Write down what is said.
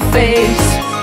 face.